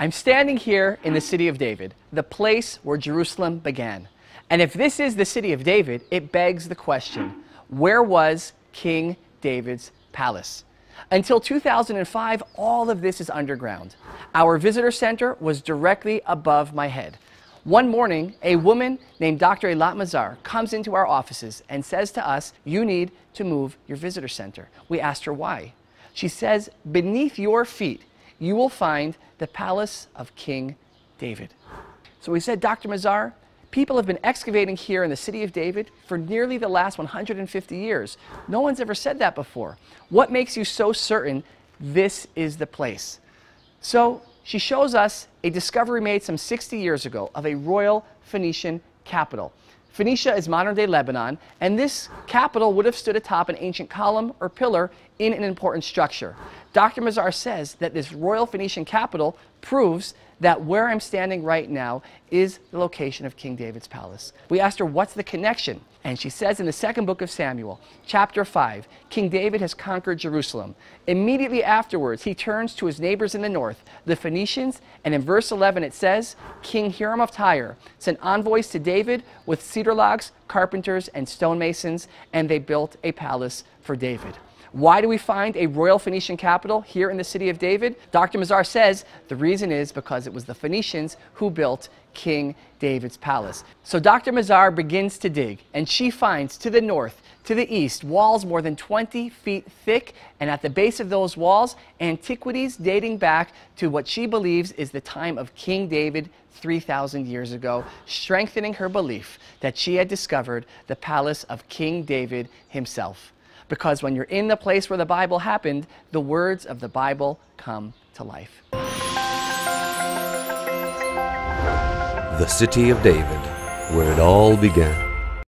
I'm standing here in the city of David, the place where Jerusalem began. And if this is the city of David, it begs the question where was King David's palace? Until 2005, all of this is underground. Our visitor center was directly above my head. One morning, a woman named Dr. Eilat Mazar comes into our offices and says to us, You need to move your visitor center. We asked her why. She says, Beneath your feet, you will find the palace of King David. So we said, Dr. Mazar, people have been excavating here in the city of David for nearly the last 150 years. No one's ever said that before. What makes you so certain this is the place? So she shows us a discovery made some 60 years ago of a royal Phoenician capital. Phoenicia is modern day Lebanon, and this capital would have stood atop an ancient column or pillar in an important structure. Dr. Mazar says that this royal Phoenician capital proves that where I'm standing right now is the location of King David's palace. We asked her, What's the connection? And she says in the second book of Samuel, chapter 5, King David has conquered Jerusalem. Immediately afterwards, he turns to his neighbors in the north, the Phoenicians, and in verse 11 it says, King Hiram of Tyre sent envoys to David with cedar logs, carpenters, and stonemasons, and they built a palace for David. Why do we find a royal Phoenician capital here in the city of David? Dr. Mazar says the reason is because it was the Phoenicians who built King David's palace. So Dr. Mazar begins to dig, and she finds to the north, to the east, walls more than 20 feet thick, and at the base of those walls, antiquities dating back to what she believes is the time of King David 3,000 years ago, strengthening her belief that she had discovered the palace of King David himself because when you're in the place where the Bible happened, the words of the Bible come to life. The city of David, where it all began.